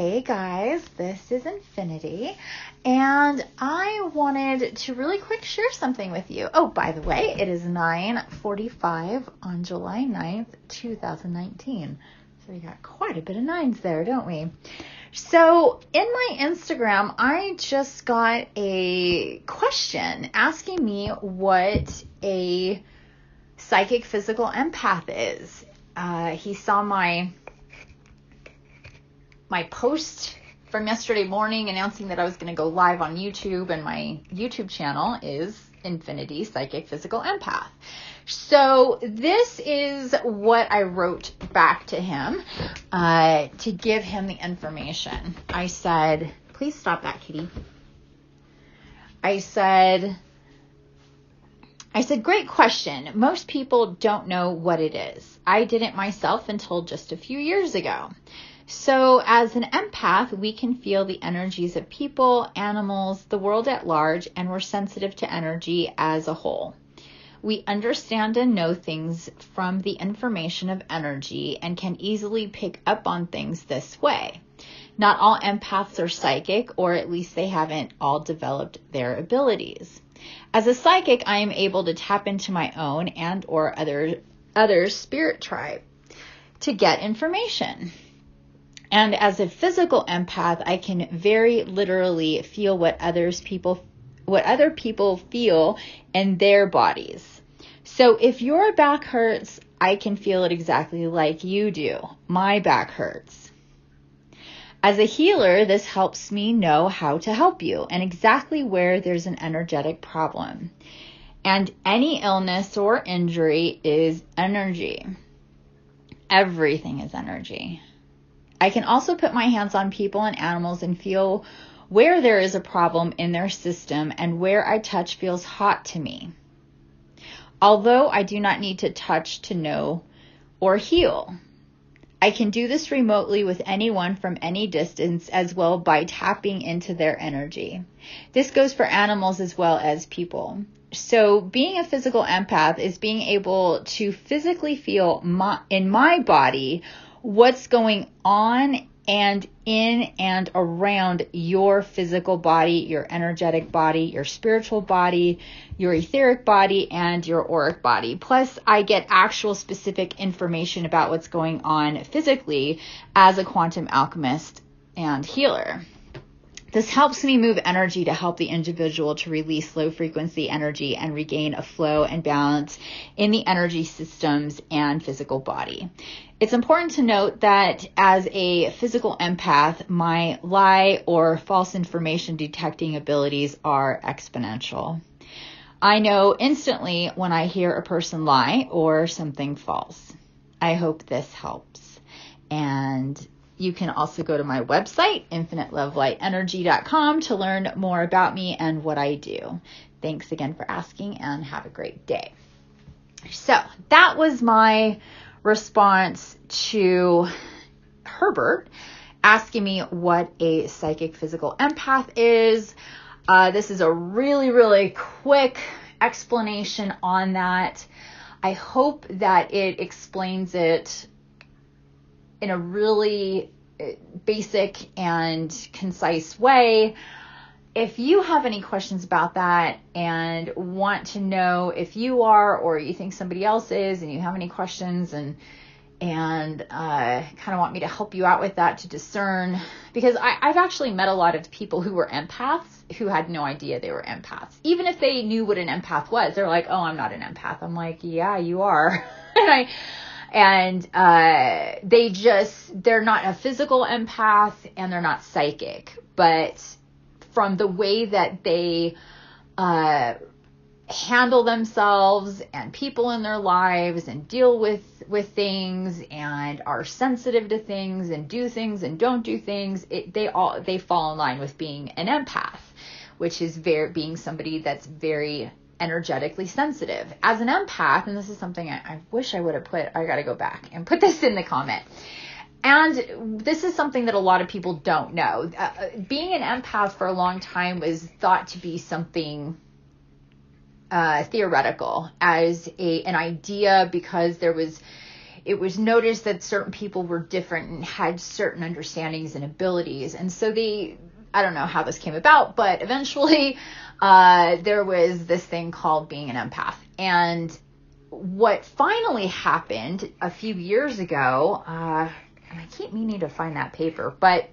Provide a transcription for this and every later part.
Hey guys, this is Infiniti, and I wanted to really quick share something with you. Oh, by the way, it is 9:45 on July 9th, 2019. So we got quite a bit of nines there, don't we? So, in my Instagram, I just got a question asking me what a psychic physical empath is. Uh, he saw my my post from yesterday morning announcing that I was going to go live on YouTube, and my YouTube channel is Infiniti Psychic Physical Empath. So, this is what I wrote back to him uh, to give him the information. I said, Please stop that, kitty. I said, I said, great question. Most people don't know what it is. I didn't myself until just a few years ago. So, as an empath, we can feel the energies of people, animals, the world at large, and we're sensitive to energy as a whole. We understand and know things from the information of energy and can easily pick up on things this way. Not all empaths are psychic, or at least they haven't all developed their abilities. As a psychic, I am able to tap into my own and or other others' spirit tribe to get information. And as a physical empath, I can very literally feel what others people what other people feel in their bodies. So if your back hurts, I can feel it exactly like you do. My back hurts. As a healer, this helps me know how to help you and exactly where there's an energetic problem. And any illness or injury is energy. Everything is energy. I can also put my hands on people and animals and feel where there is a problem in their system and where I touch feels hot to me. Although I do not need to touch to know or heal. I can do this remotely with anyone from any distance as well by tapping into their energy. This goes for animals as well as people. So being a physical empath is being able to physically feel my, in my body what's going on and in and around your physical body, your energetic body, your spiritual body, your etheric body, and your auric body. Plus, I get actual specific information about what's going on physically as a quantum alchemist and healer. This helps me move energy to help the individual to release low frequency energy and regain a flow and balance in the energy systems and physical body. It's important to note that as a physical empath, my lie or false information detecting abilities are exponential. I know instantly when I hear a person lie or something false. I hope this helps. And you can also go to my website, infinitelovelightenergy.com, to learn more about me and what I do. Thanks again for asking and have a great day. So that was my response to Herbert asking me what a psychic physical empath is. Uh, this is a really, really quick explanation on that. I hope that it explains it in a really uh, basic and concise way. If you have any questions about that and want to know if you are or you think somebody else is and you have any questions and and uh, kind of want me to help you out with that to discern because I, I've actually met a lot of people who were empaths who had no idea they were empaths. Even if they knew what an empath was, they're like, "Oh, I'm not an empath." I'm like, "Yeah, you are," and I and uh, they just they're not a physical empath and they're not psychic. But from the way that they uh, handle themselves and people in their lives and deal with with things and are sensitive to things and do things and don't do things it, they all they fall in line with being an empath which is very being somebody that's very energetically sensitive. As an empath and this is something I, I wish i would have put i gotta go back and put this in the comment. And this is something that a lot of people don't know. Uh, being an empath for a long time was thought to be something uh, theoretical as a an idea because there was it was noticed that certain people were different and had certain understandings and abilities. And so they, I don't know how this came about, but eventually uh, there was this thing called being an empath. And what finally happened a few years ago, uh, and I keep meaning to find that paper, but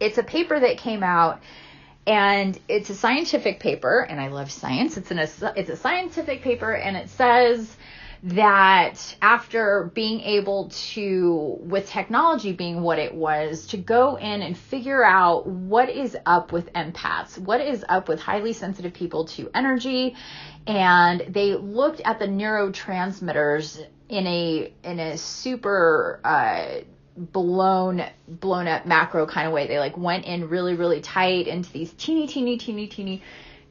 it's a paper that came out and it's a scientific paper and I love science. It's an it's a scientific paper and it says that after being able to, with technology being what it was, to go in and figure out what is up with empaths, what is up with highly sensitive people to energy, and they looked at the neurotransmitters in a in a super uh, blown blown up macro kind of way. They like went in really really tight into these teeny teeny teeny teeny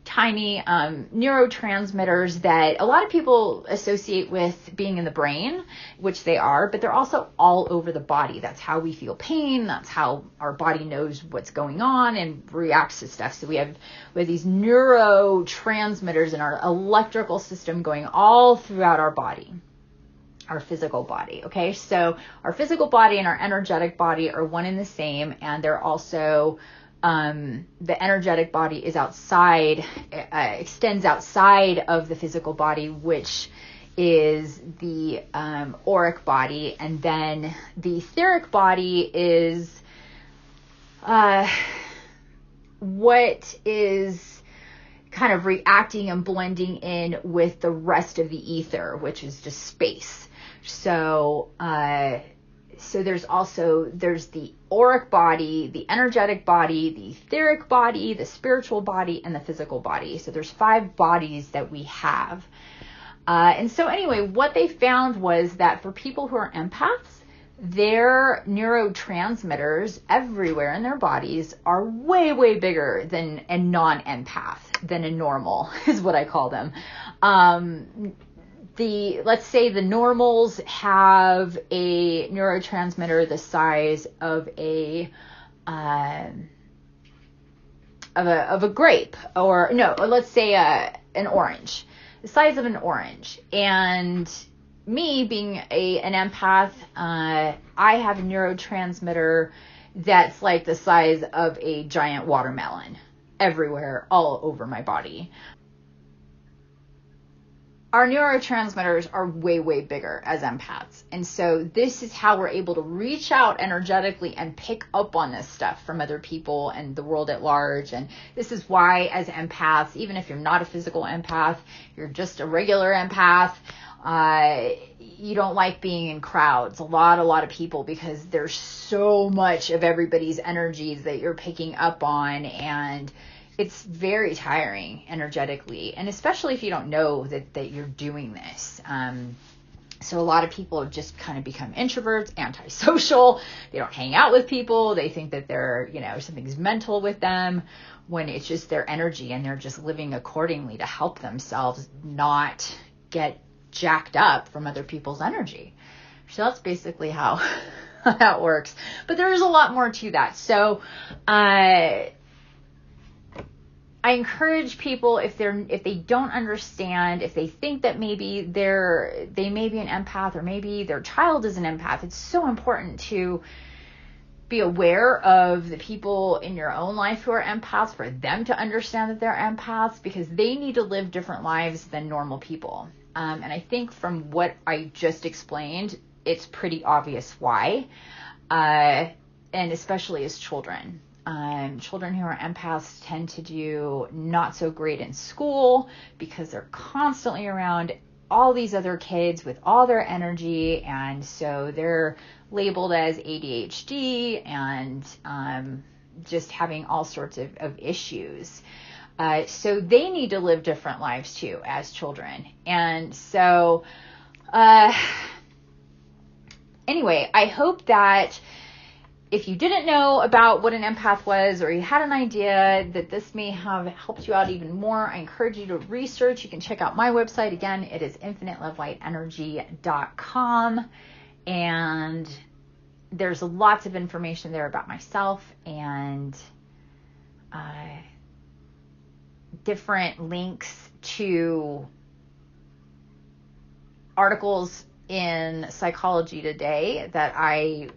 tiny um, neurotransmitters that a lot of people associate with being in the brain, which they are, but they're also all over the body. That's how we feel pain. That's how our body knows what's going on and reacts to stuff. So we have we have these neurotransmitters in our electrical system going all throughout our body. Our physical body. Okay. So our physical body and our energetic body are one and the same, and they're also um, the energetic body is outside, uh, extends outside of the physical body, which is the um, auric body, and then the etheric body is uh, what is kind of reacting and blending in with the rest of the ether, which is just space. So, uh, so there's also there's the auric body, the energetic body, the etheric body, the spiritual body, and the physical body. So there's five bodies that we have. Uh, and so anyway, what they found was that for people who are empaths, their neurotransmitters everywhere in their bodies are way way bigger than a non-empath than a normal is what I call them. Um, the let's say the normals have a neurotransmitter the size of a uh, of a of a grape or no let's say a an orange the size of an orange. And me being a an empath uh, I have a neurotransmitter that's like the size of a giant watermelon everywhere all over my body our neurotransmitters are way, way bigger as empaths. And so this is how we're able to reach out energetically and pick up on this stuff from other people and the world at large. And this is why as empaths, even if you're not a physical empath, you're just a regular empath, uh, you don't like being in crowds, a lot, a lot of people, because there's so much of everybody's energies that you're picking up on and it's very tiring energetically, and especially if you don't know that, that you're doing this. Um, so a lot of people just kind of become introverts, antisocial. They don't hang out with people. They think that they're, you know, something's mental with them when it's just their energy and they're just living accordingly to help themselves not get jacked up from other people's energy. So that's basically how that works. But there is a lot more to that. So, uh, I encourage people if they're if they don't understand, if they think that maybe they're they may be an empath or maybe their child is an empath, it's so important to be aware of the people in your own life who are empaths for them to understand that they're empaths because they need to live different lives than normal people. Um, and I think from what I just explained, it's pretty obvious why, uh, and especially as children. Um, children who are empaths tend to do not so great in school because they're constantly around all these other kids with all their energy, and so they're labeled as ADHD and um, just having all sorts of, of issues. Uh, so they need to live different lives too as children. And so, uh, anyway, I hope that if you didn't know about what an empath was or you had an idea that this may have helped you out even more, I encourage you to research. You can check out my website again. It is infinitelovelightenergy.com and there's lots of information there about myself and uh, different links to articles in Psychology Today that I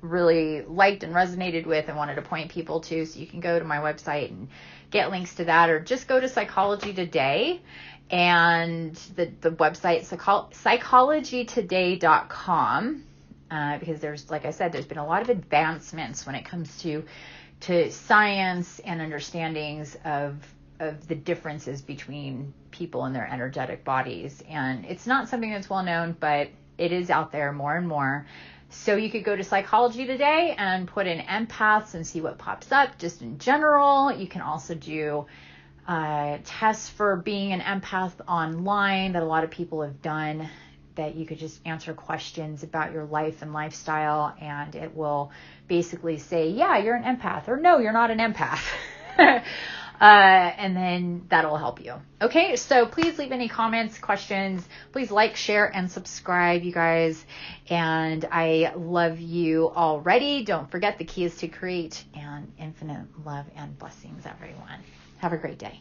really liked and resonated with and wanted to point people to. So you can go to my website and get links to that, or just go to Psychology Today and the, the website psychologytoday.com uh, because there's like I said there's been a lot of advancements when it comes to to science and understandings of of the differences between people and their energetic bodies. And it's not something that's well known, but it is out there more and more. So you could go to Psychology Today and put in empaths and see what pops up just in general. You can also do uh, tests for being an empath online that a lot of people have done that you could just answer questions about your life and lifestyle and it will basically say, yeah, you're an empath or no, you're not an empath. Uh, and then that'll help you. Okay, so please leave any comments, questions. Please like, share, and subscribe, you guys. And I love you already. Don't forget the key is to create and infinite love and blessings, everyone. Have a great day.